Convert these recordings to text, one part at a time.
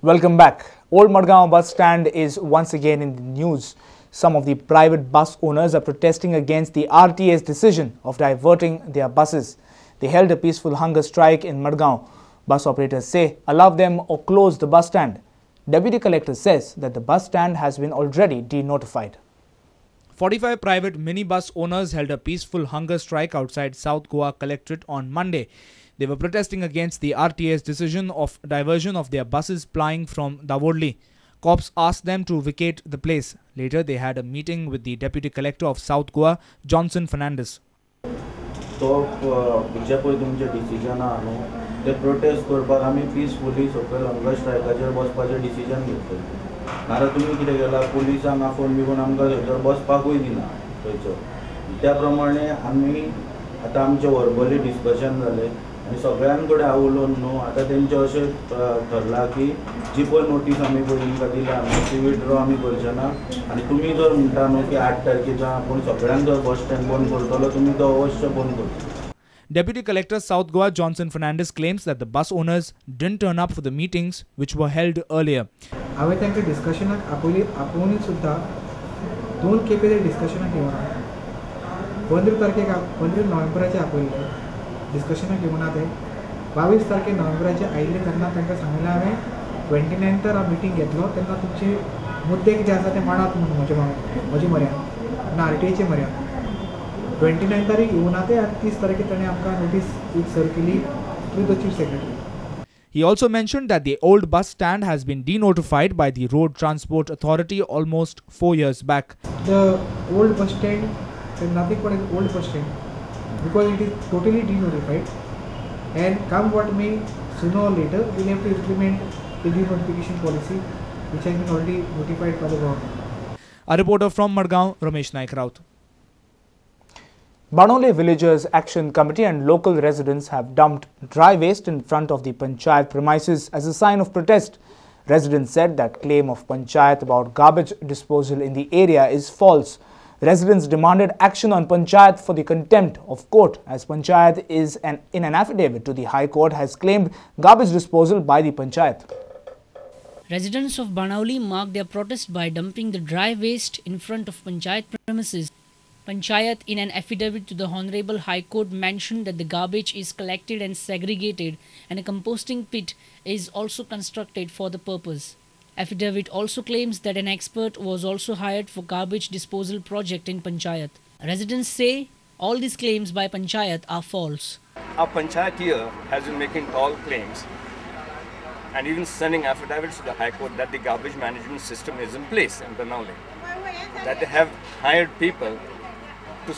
Welcome back. Old Madgaon bus stand is once again in the news. Some of the private bus owners are protesting against the RTA's decision of diverting their buses. They held a peaceful hunger strike in Madgaon. Bus operators say allow them or close the bus stand. Deputy Collector says that the bus stand has been already denotified. 45 private minibus owners held a peaceful hunger strike outside South Goa Collectorate on Monday. They were protesting against the RTA's decision of diversion of their buses plying from Davodli. Cops asked them to vacate the place. Later, they had a meeting with the Deputy Collector of South Goa, Johnson Fernandez. So, तुमच्या ते protest करपाक आम्ही पिसफुली सकयल हांगा स्ट्रायकाचेर बसपाचें decision घेतले नाजाल्यार तुम्ही कितें केला पुलिसांक आफोन बिफोन आमकां थंयसर बसपाकूय दिना थंयसर त्या प्रमाणे आमी आतां आमचे वर्बली डिस्कशन झाले आनी सगळ्यां कडेन हांव उलोवन न्हू आतां तेंचें अशें थरलां की जी पळय नोटीस आमी पळय तुमकां दिल्या न्हू ती विड्रॉ आमी करचे ना आनी तुमी जर म्हणटा न्हू की आठ तारखेचा आपूण सगळ्यांक जर बस स्टँड बंद करतलो तुमी तो अवश्य बंद करतलो Deputy Collector South Goa Johnson Fernandez claims that the bus owners didn't turn up for the meetings which were held earlier. हांवें तांकां डिस्कशनाक आपोवली आपोवनी सुद्दां दोन खेपे ते डिस्कशनाक येवंक ना पंदरा तारखेक पंदरा नोव्हेंबराचे आपोयले डिस्कशनाक येवंक ना बावीस तारखे नोव्हेंबराचे आयिल्ले तेन्ना तांकां सांगलें हांवें ट्वेंटी नायन्थार हांव मिटींग घेतलो तेन्ना तुमचे मुद्दे जे आसा ते मांडात म्हणून म्हजे म्हजे म्हऱ्यान ना आर टी आयचे म्हऱ्यान ट्वेंटी नाइन तारीख होना थे तीस तारीख तेने आपका नोटिस सर की through the chief secretary He also mentioned that the old bus stand has been denotified by the Road Transport Authority almost four years back. The old bus stand is nothing but an old bus stand because it is totally denotified and come what may, sooner or later we have to implement the denotification policy which has been already notified by the government. A reporter from Madgaon, Ramesh Naik Raut. Benaulim Villagers Action Committee and local residents have dumped dry waste in front of the panchayat premises as a sign of protest. Residents said that claim of panchayat about garbage disposal in the area is false. Residents demanded action on panchayat for the contempt of court as panchayat is an, in an affidavit to the High Court has claimed garbage disposal by the panchayat. Residents of Benaulim marked their protest by dumping the dry waste in front of panchayat premises. Panchayat, in an affidavit to the Honorable High Court, mentioned that the garbage is collected and segregated, and a composting pit is also constructed for the purpose. Affidavit also claims that an expert was also hired for garbage disposal project in Panchayat. Residents say all these claims by Panchayat are false. Our Panchayat here has been making tall claims and even sending affidavits to the High Court that the garbage management system is in place in Benaulim, that they have hired people to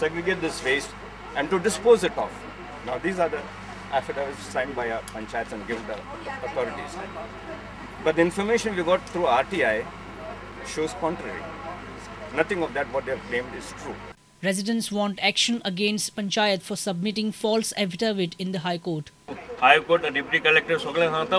segregate this waste and to dispose it of. Now these are the affidavits signed by our panchayats and given the authorities. But the information we got through RTI shows contrary. Nothing of that what they have claimed is true. Residents want action against Panchayat for submitting false affidavit in the High Court. High Court Deputy Collector Sogla Hanta,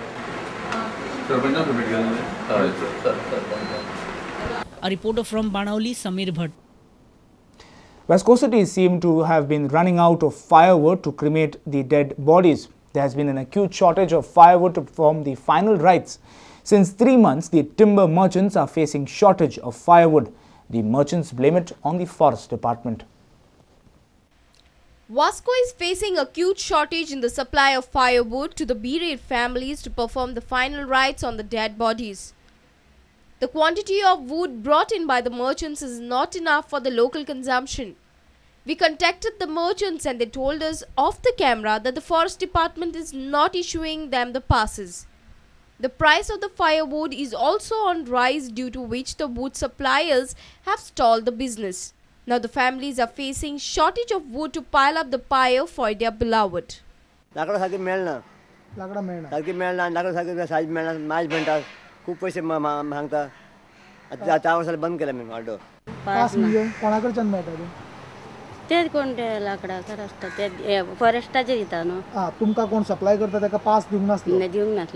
A reporter from Benaulim, Samir Bhatt. Vasco city seem to have been running out of firewood to cremate the dead bodies. There has been an acute shortage of firewood to perform the final rites. Since three months, the timber merchants are facing shortage of firewood. The merchants blame it on the forest department. Vasco is facing acute shortage in the supply of firewood to the bereaved families to perform the final rites on the dead bodies. The quantity of wood brought in by the merchants is not enough for the local consumption. We contacted the merchants and they told us off the camera that the forest department is not issuing them the passes. The price of the firewood is also on rise due to which the wood suppliers have stalled the business. Now the families are facing shortage of wood to pile up the pyre for their beloved. मेळना लाकडा मेळना लाकडा size मेळना मायज खूप पैसे मांगता त्या बंद केला मी ऑर्डर पाच मिलियन कोणाकडच्यान मेळटले तेच कोणते ते असता ते फॉरेस्टाचे दिता न्हू कोण सप्लाय करता पास दिवंक दिवंक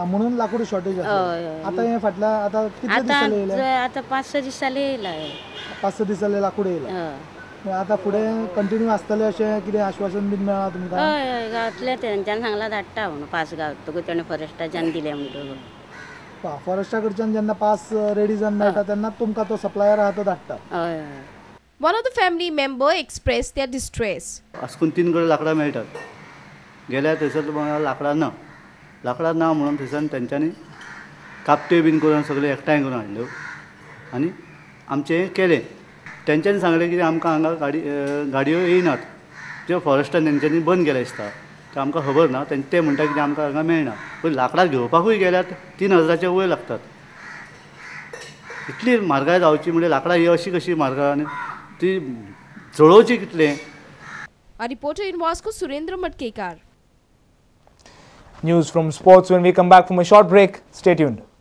म्हणून लाकूड शॉर्टेज हय, आतां हे आतां आतां स पाच स दिसालेला कुठे येयला हय आता फुडें कंटिन्यू आसतले अशें कितें आश्वासन बीन मेळ्ळां तुमकां हय हय गावतले तेंच्यान सांगला धाडटा म्हणून पास गावतकूत तेणें फॉरेस्टाच्यान दिलें म्हणटकूत पा- फॉरेस्टा कडच्यान जेन्ना पास रेडी जावन मेळटा तेन्ना तुमकां तो सप्लायर आहा तो धाडटा हय हय One of the family member expressed their distress. तीन कडेन लाकडां मेळटात गेल्या थंयसर मला लाकडां ना लाकडां ना म्हणून थंयसर तेंच्यांनी कापट्यो बीन करून सगळे एकठांय करून हाडल्यो आनी आमचें केलें तेंच्यांनी सांगलें की आमकां हांगा गाडी गाडयो येयनात त्यो फॉरेस्टान तेंच्यांनी बंद केलें दिसता तें आमकां खबर ना तें ते म्हणटा कितें आमकां हांगा मेळना पूण लांकडां घेवपाकूय गेल्यार तीन हजाराचे वयर लागतात इतली म्हारगाय जावची म्हणजे लाकडा ही अशी कशी म्हारगाय आनी ती जळोवची कितलें reporter in Vasco Surendra Matkekar News from sports when we come back from a short break Stay tuned.